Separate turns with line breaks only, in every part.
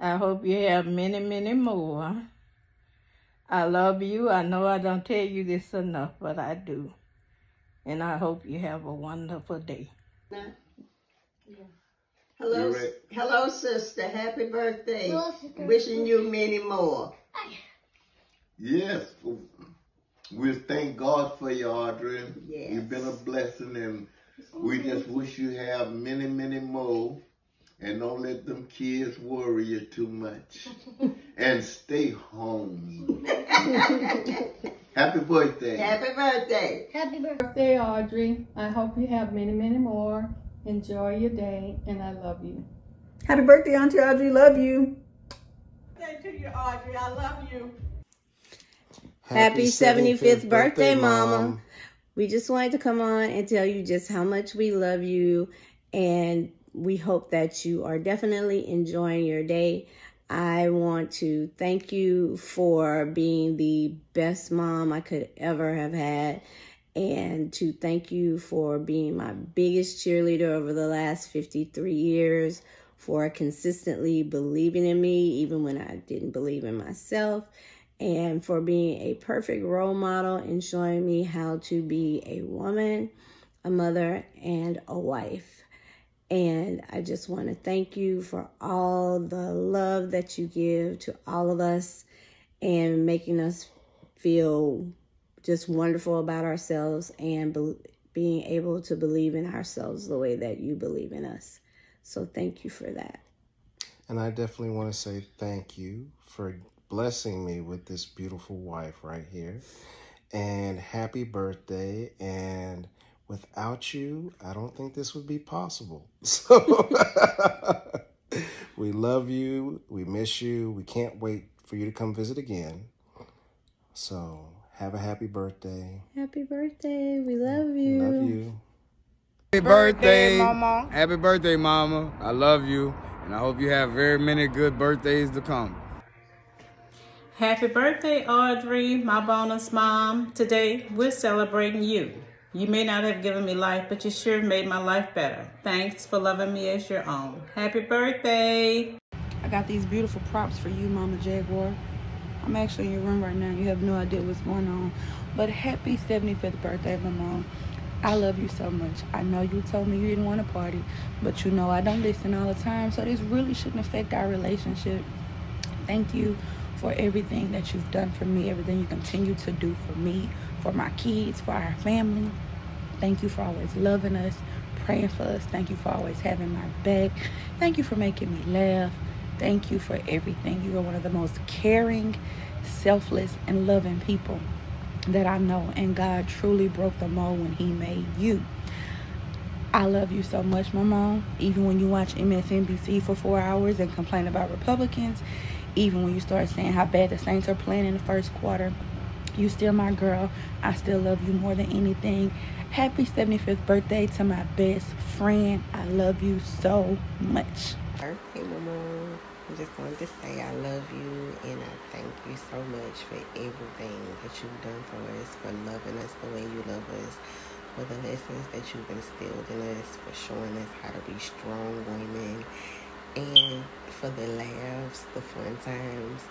I hope you have many, many more. I love you. I know I don't tell you this enough, but I do. And I hope you have a wonderful day.
Hello,
You ready?
hello, sister. Happy birthday.
Hello.
Wishing you many more.
Yes. We thank God for you, Audrey.
Yes.
You've been a blessing, and we just wish you have many, many more. And don't let them kids worry you too much. and stay home. Happy birthday.
Happy birthday.
Happy birthday.
birthday, Audrey. I hope you have many, many more. Enjoy your day, and I love you.
Happy birthday, Auntie Audrey. Love you.
Thank you, Audrey. I love you.
Happy 75th birthday, Mama. We just wanted to come on and tell you just how much we love you. And we hope that you are definitely enjoying your day. I want to thank you for being the best mom I could ever have had. And to thank you for being my biggest cheerleader over the last 53 years, for consistently believing in me, even when I didn't believe in myself and for being a perfect role model and showing me how to be a woman, a mother, and a wife. And I just want to thank you for all the love that you give to all of us and making us feel just wonderful about ourselves and be- being able to believe in ourselves the way that you believe in us. So thank you for that.
And I definitely want to say thank you for blessing me with this beautiful wife right here. And happy birthday. And without you, I don't think this would be possible. So we love you. We miss you. We can't wait for you to come visit again. So have a happy birthday.
Happy birthday. We love you.
Love you.
Happy birthday, Mama. Happy birthday, Mama. I love you, and I hope you have very many good birthdays to come.
Happy birthday, Audrey, my bonus mom. Today, we're celebrating you. You may not have given me life, but you sure made my life better. Thanks for loving me as your own. Happy birthday.
I got these beautiful props for you, Mama Jaguar. I'm actually in your room right now. You have no idea what's going on. But happy 75th birthday, my mom. I love you so much. I know you told me you didn't want to party, but you know I don't listen all the time, so this really shouldn't affect our relationship. Thank you for everything that you've done for me, everything you continue to do for me, for my kids, for our family. Thank you for always loving us, praying for us. Thank you for always having my back. Thank you for making me laugh. Thank you for everything. You are one of the most caring, selfless, and loving people that I know. And God truly broke the mold when He made you. I love you so much, my mom. Even when you watch MSNBC for four hours and complain about Republicans, even when you start saying how bad the Saints are playing in the first quarter, you still my girl. I still love you more than anything. Happy 75th birthday to my best friend. I love you so much.
Hey, Mama. I just wanted to say I love you and I thank you so much for everything that you've done for us, for loving us the way you love us, for the lessons that you've instilled in us, for showing us how to be strong women, and for the laughs, the fun times,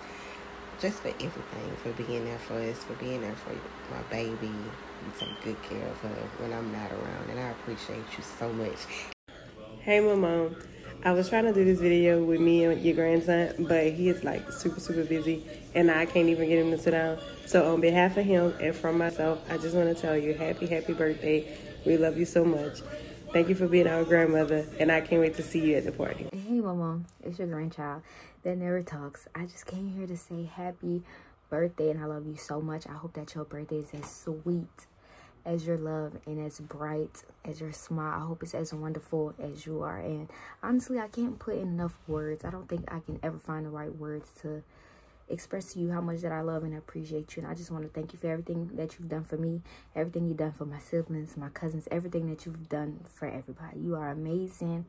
just for everything, for being there for us, for being there for my baby. You take good care of her when I'm not around, and I appreciate you so much.
Hey, Mama. I was trying to do this video with me and your grandson, but he is like super, super busy, and I can't even get him to sit down. So, on behalf of him and from myself, I just want to tell you happy, happy birthday. We love you so much. Thank you for being our grandmother, and I can't wait to see you at the party.
Hey, Mama. It's your grandchild that never talks. I just came here to say happy birthday, and I love you so much. I hope that your birthday is as sweet as your love and as bright as your smile. I hope it's as wonderful as you are. And honestly, I can't put enough words. I don't think I can ever find the right words to express to you how much that I love and appreciate you. And I just want to thank you for everything that you've done for me, everything you've done for my siblings, my cousins, everything that you've done for everybody. You are amazing.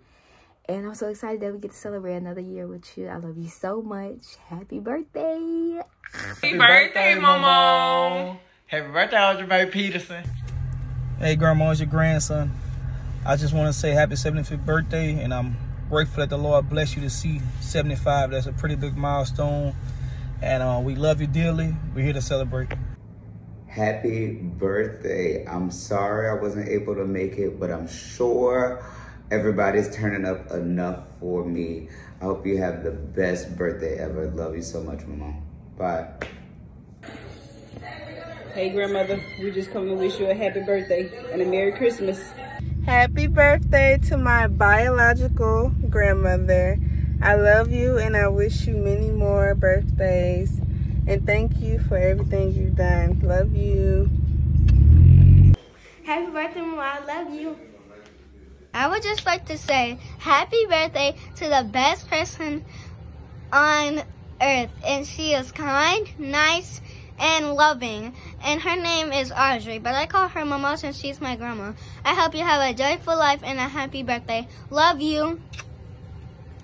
And I'm so excited that we get to celebrate another year with you. I love you so much. Happy birthday.
Happy birthday, Momo. Happy birthday, Audrey Mae Peterson.
Hey, Grandma, it's your grandson. I just want to say happy 75th birthday, and I'm
grateful that the Lord bless you to see 75. That's a pretty big milestone. And uh, we love you dearly. We're here to celebrate.
Happy birthday. I'm sorry I wasn't able to make it, but I'm sure everybody's turning up enough for me. I hope you have the best birthday ever. Love you so much, Mama. Bye.
Hey, grandmother. We just come to wish you a happy birthday and a Merry Christmas.
Happy birthday to my biological grandmother. I love you and I wish you many more birthdays. And thank you for everything you've done. Love you.
Happy birthday, Mama. I love you. I would just like to say happy birthday to the best person on earth. And she is kind, nice, and loving. And her name is Audrey, but I call her Mama since she's my grandma. I hope you have a joyful life and a happy birthday. Love you.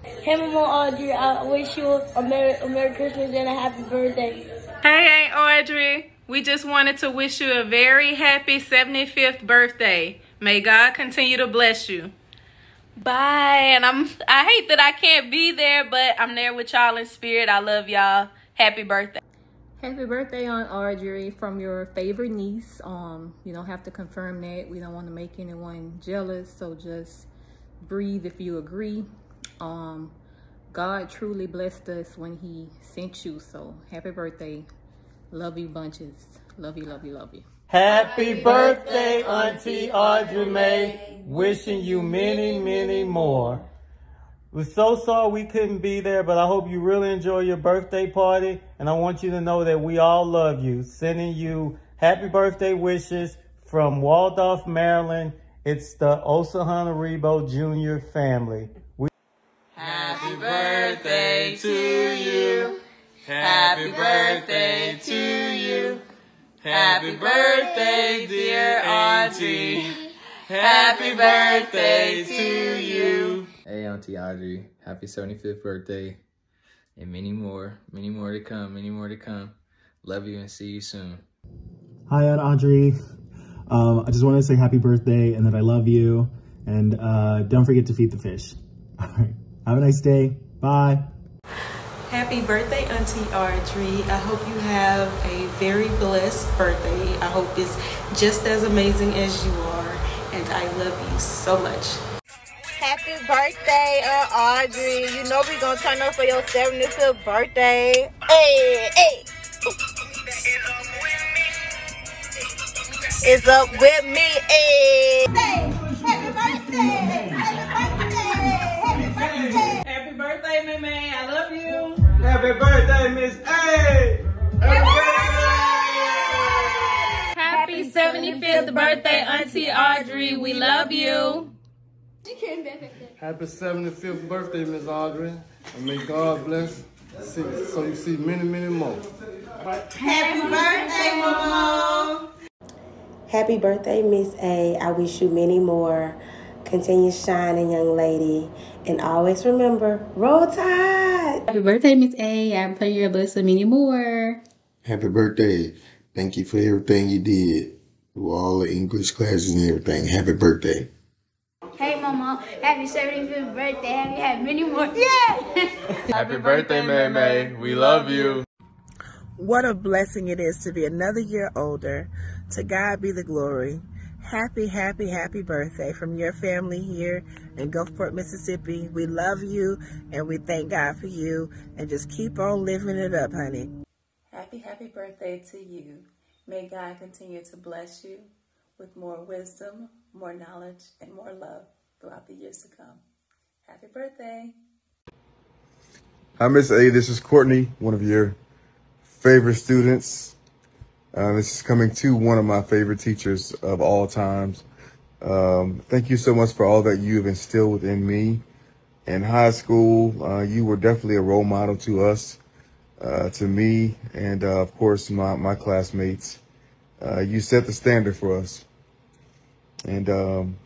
Hey, Mama Audrey, I wish you a Merry, a Merry Christmas and a happy birthday.
Hey, Aunt Audrey. We just wanted to wish you a very happy 75th birthday. May God continue to bless you. Bye. And I'm I hate that I can't be there, but I'm there with y'all in spirit. I love y'all. Happy birthday.
Happy birthday Aunt Audrey from your favorite niece. Um, you don't have to confirm that. We don't want to make anyone jealous, so just breathe if you agree. Um, God truly blessed us when he sent you. So happy birthday. Love you bunches. Love you, love you, love you.
Happy birthday, Auntie Audrey Mae. Wishing you many, many more. We're so sorry we couldn't be there, but I hope you really enjoy your birthday party. And I want you to know that we all love you. Sending you happy birthday wishes from Waldorf, Maryland. It's the Osahanaribo Jr. family. We
Happy birthday to you. Happy birthday to you. Happy birthday, dear Auntie. Happy birthday to you.
Hey, Auntie Audrey. Happy 75th birthday. And many more, many more to come, many more to come. Love you and see you soon.
Hi, Aunt Audrey. Um, I just wanted to say happy birthday and that I love you. And uh, don't forget to feed the fish. All right. Have a nice day. Bye.
Happy birthday, Auntie Audrey. I hope you have a very blessed birthday. I hope it's just as amazing as you are. And I love you so much.
Happy birthday, uh, Audrey. You know we're gonna turn up for your 75th birthday. Hey, hey. It's up with me, hey.
Happy birthday! Birthday, May May. I love you.
Happy birthday, Miss A.
Happy 75th birthday, Auntie Audrey. We love you.
Happy 75th birthday, Miss Audrey. And may God bless see, so you see many, many more.
Happy birthday, Mama.
Happy birthday, Miss A. I wish you many more. Continue shining, young lady. And always remember, roll tide.
Happy birthday, Miss A. I pray you're blessed with many more.
Happy birthday. Thank you for everything you did. Through all the English classes and everything. Happy birthday.
Hey, Mama. Happy 75th birthday. Happy have many more. Yeah!
Happy birthday, May May. We love you.
What a blessing it is to be another year older. To God be the glory. Happy, happy, happy birthday from your family here in Gulfport, Mississippi. We love you and we thank God for you and just keep on living it up, honey.
Happy, happy birthday to you. May God continue to bless you with more wisdom, more knowledge, and more love throughout the years to come. Happy birthday.
Hi, Miss A. This is Courtney, one of your favorite students. Uh, this is coming to one of my favorite teachers of all times. Um, thank you so much for all that you've instilled within me. In high school, uh, you were definitely a role model to us, uh, to me, and uh, of course, my, my classmates. Uh, you set the standard for us. And um,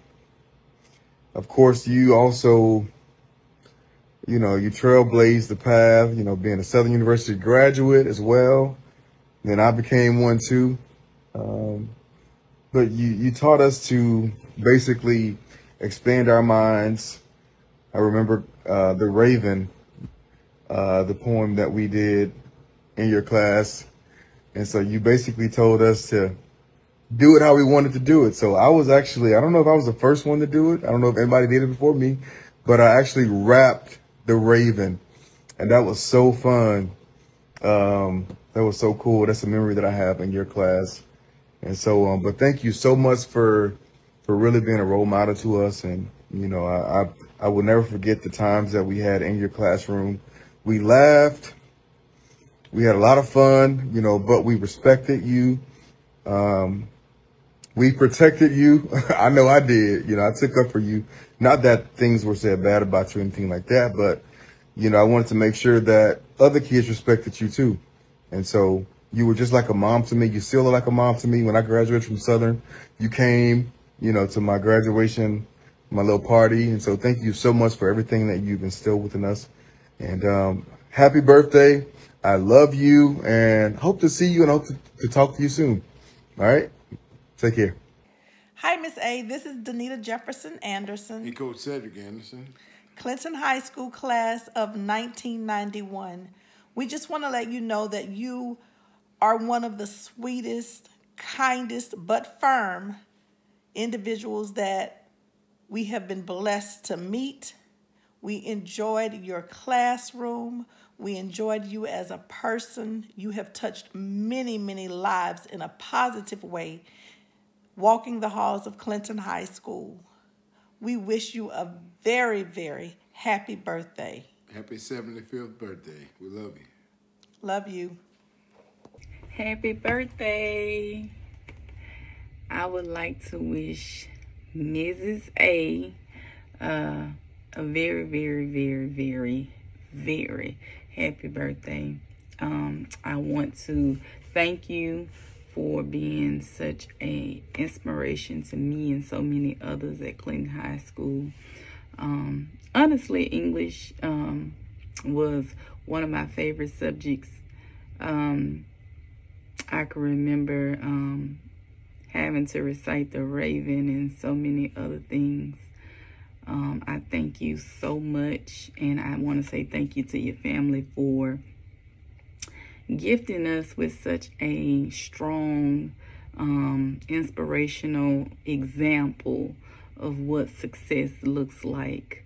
of course, you also, you know, you trailblazed the path, you know, being a Southern University graduate as well. Then I became one too. Um, but you, you taught us to basically expand our minds. I remember uh, The Raven, uh, the poem that we did in your class. And so you basically told us to do it how we wanted to do it. So I was actually, I don't know if I was the first one to do it. I don't know if anybody did it before me, but I actually rapped The Raven. And that was so fun. Um, that was so cool. That's a memory that I have in your class. And so, um, but thank you so much for, for really being a role model to us. And, you know, I, I, I will never forget the times that we had in your classroom. We laughed. We had a lot of fun, you know, but we respected you. Um, we protected you. I know I did. You know, I took up for you. Not that things were said bad about you or anything like that, but, you know, I wanted to make sure that other kids respected you too. And so you were just like a mom to me. You still are like a mom to me. When I graduated from Southern, you came, you know, to my graduation, my little party. And so thank you so much for everything that you've instilled within us. And um, happy birthday. I love you and hope to see you and hope to, to talk to you soon. All right. Take care.
Hi, Miss A. This is Danita Jefferson Anderson.
And Coach Cedric Anderson.
Clinton High School class of 1991. We just want to let you know that you are one of the sweetest, kindest, but firm individuals that we have been blessed to meet. We enjoyed your classroom. We enjoyed you as a person. You have touched many, many lives in a positive way walking the halls of Clinton High School. We wish you a very, very happy birthday.
Happy 75th birthday. We love you.
Love you.
Happy birthday. I would like to wish Mrs. A uh, a very, very, very, very, very happy birthday. Um, I want to thank you for being such a inspiration to me and so many others at Clinton High School. Um, honestly, English um, was one of my favorite subjects. Um, I can remember um, having to recite the Raven and so many other things. Um, I thank you so much, and I want to say thank you to your family for gifting us with such a strong, um, inspirational example of what success looks like.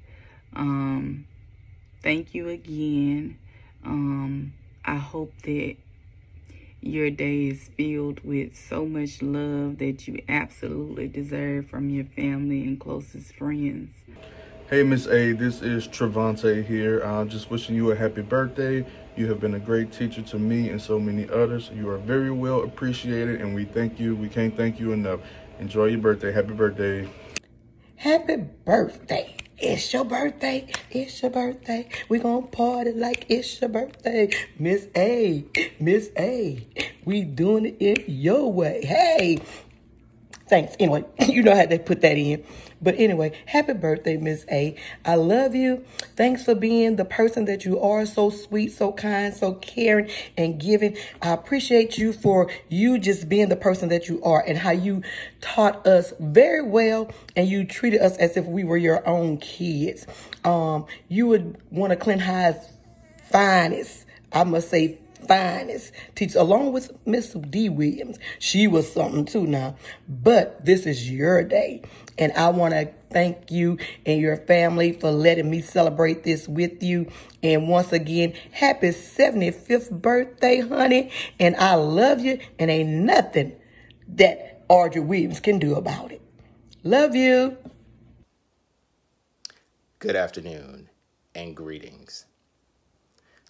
Um, thank you again. Um, I hope that your day is filled with so much love that you absolutely deserve from your family and closest friends.
Hey, Miss A, this is Travante here. I'm just wishing you a happy birthday. You have been a great teacher to me and so many others. You are very well appreciated, and we thank you. We can't thank you enough. Enjoy your birthday. Happy birthday.
Happy birthday. It's your birthday. It's your birthday. We gonna party like it's your birthday. Miss A, Miss A, we doing it your way. Hey, thanks. Anyway, you know how they put that in. But anyway, happy birthday, Miss A. I love you. Thanks for being the person that you are. So sweet, so kind, so caring and giving. I appreciate you for you just being the person that you are and how you taught us very well and you treated us as if we were your own kids. Um, you would want to Clint High's finest. I must say finest teacher, along with Miss D. Williams. She was something too now. But this is your day. And I want to thank you and your family for letting me celebrate this with you. And once again, happy 75th birthday, honey. And I love you. And ain't nothing that Audrey Williams can do about it. Love you.
Good afternoon and greetings.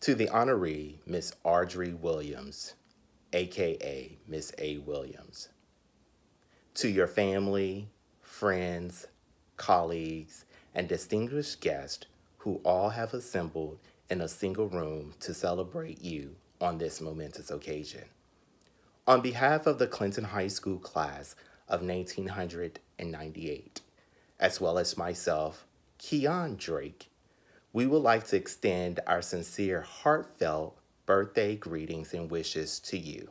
To the honoree, Miss Audrey Williams, aka Miss A. Williams. To your family, friends, colleagues, and distinguished guests who all have assembled in a single room to celebrate you on this momentous occasion. On behalf of the Clinton High School class of 1998, as well as myself, Keon Drake, we would like to extend our sincere, heartfelt birthday greetings and wishes to you.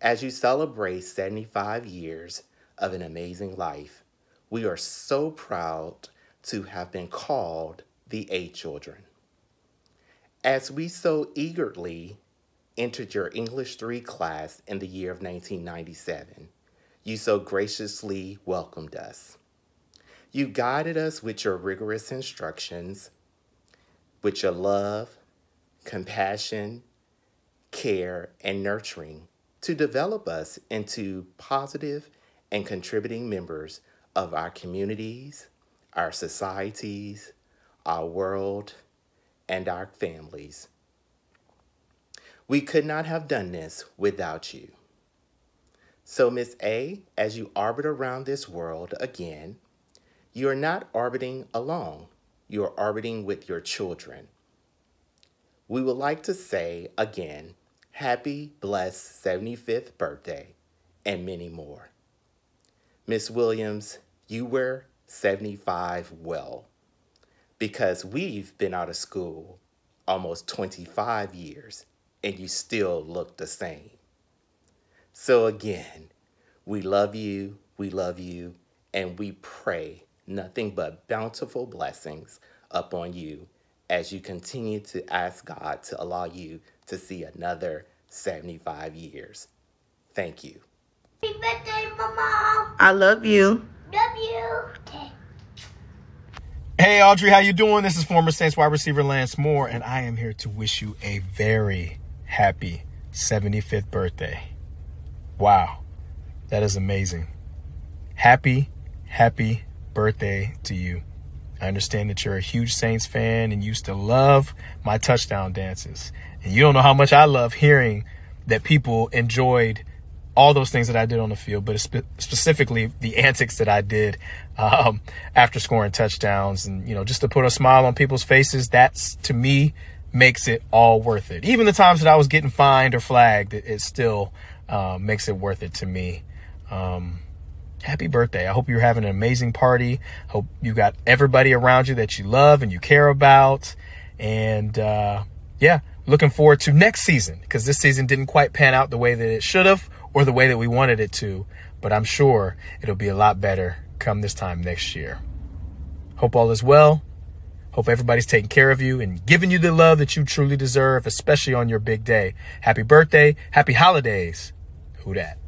As you celebrate 75 years of an amazing life, we are so proud to have been called the A children. As we so eagerly entered your English 3 class in the year of 1997, you so graciously welcomed us. You guided us with your rigorous instructions, with your love, compassion, care, and nurturing to develop us into positive and contributing members of our communities, our societies, our world, and our families. We could not have done this without you. So, Miss A, as you orbit around this world again, you are not orbiting alone. You are orbiting with your children. We would like to say again, happy, blessed 75th birthday, and many more. Miss Williams, you were 75 well because we've been out of school almost 25 years and you still look the same. So again, we love you, we love you, and we pray nothing but bountiful blessings upon you as you continue to ask God to allow you to see another 75 years. Thank you.
Happy birthday, Mama.
I love you.
Love you. Okay.
Hey Audrey, how you doing? This is former Saints wide receiver Lance Moore, and I am here to wish you a very happy 75th birthday. Wow, that is amazing. Happy, happy birthday to you. I understand that you're a huge Saints fan and used to love my touchdown dances. And you don't know how much I love hearing that people enjoyed all those things that I did on the field, but spe- specifically the antics that I did um, after scoring touchdowns and, you know, just to put a smile on people's faces. That's to me makes it all worth it. Even the times that I was getting fined or flagged, it, it still uh, makes it worth it to me. Um, happy birthday. I hope you're having an amazing party. Hope you got everybody around you that you love and you care about. And uh, yeah, looking forward to next season because this season didn't quite pan out the way that it should have or the way that we wanted it to. But I'm sure it'll be a lot better come this time next year. Hope all is well. Hope everybody's taking care of you and giving you the love that you truly deserve, especially on your big day. Happy birthday. Happy holidays. Who dat?